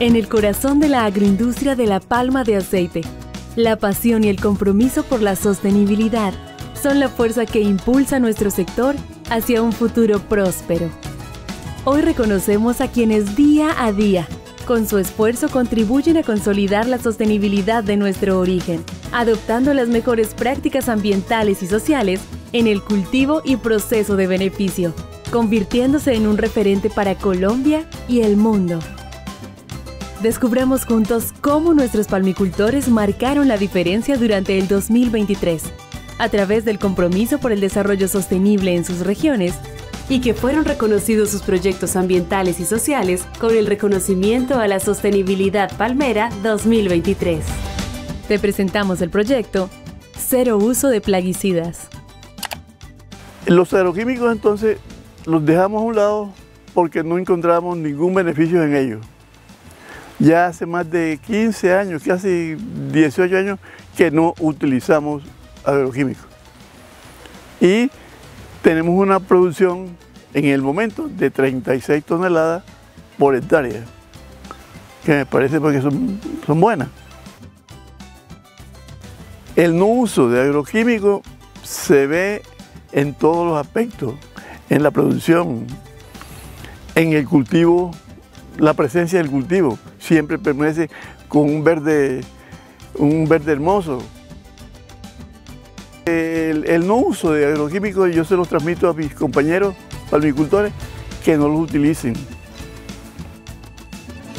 En el corazón de la agroindustria de la palma de aceite, la pasión y el compromiso por la sostenibilidad son la fuerza que impulsa nuestro sector hacia un futuro próspero. Hoy reconocemos a quienes día a día, con su esfuerzo, contribuyen a consolidar la sostenibilidad de nuestro origen, adoptando las mejores prácticas ambientales y sociales en el cultivo y proceso de beneficio, convirtiéndose en un referente para Colombia y el mundo. Descubramos juntos cómo nuestros palmicultores marcaron la diferencia durante el 2023, a través del compromiso por el desarrollo sostenible en sus regiones y que fueron reconocidos sus proyectos ambientales y sociales con el reconocimiento a la Sostenibilidad Palmera 2023. Te presentamos el proyecto Cero Uso de Plaguicidas. Los agroquímicos entonces los dejamos a un lado porque no encontramos ningún beneficio en ellos. Ya hace más de 15 años, casi 18 años, que no utilizamos agroquímicos. Y tenemos una producción en el momento de 36 toneladas por hectárea, que me parece porque son, buenas. El no uso de agroquímicos se ve en todos los aspectos, en la producción, en el cultivo, la presencia del cultivo siempre permanece con un verde, un verde hermoso, el, no uso de agroquímicos yo se los transmito a mis compañeros palmicultores que no los utilicen.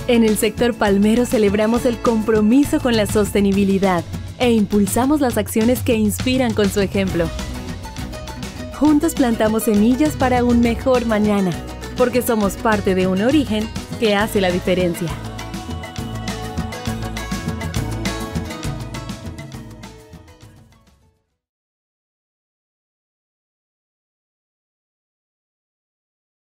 En el sector palmero celebramos el compromiso con la sostenibilidad e impulsamos las acciones que inspiran con su ejemplo. Juntos plantamos semillas para un mejor mañana, porque somos parte de un origen que hace la diferencia.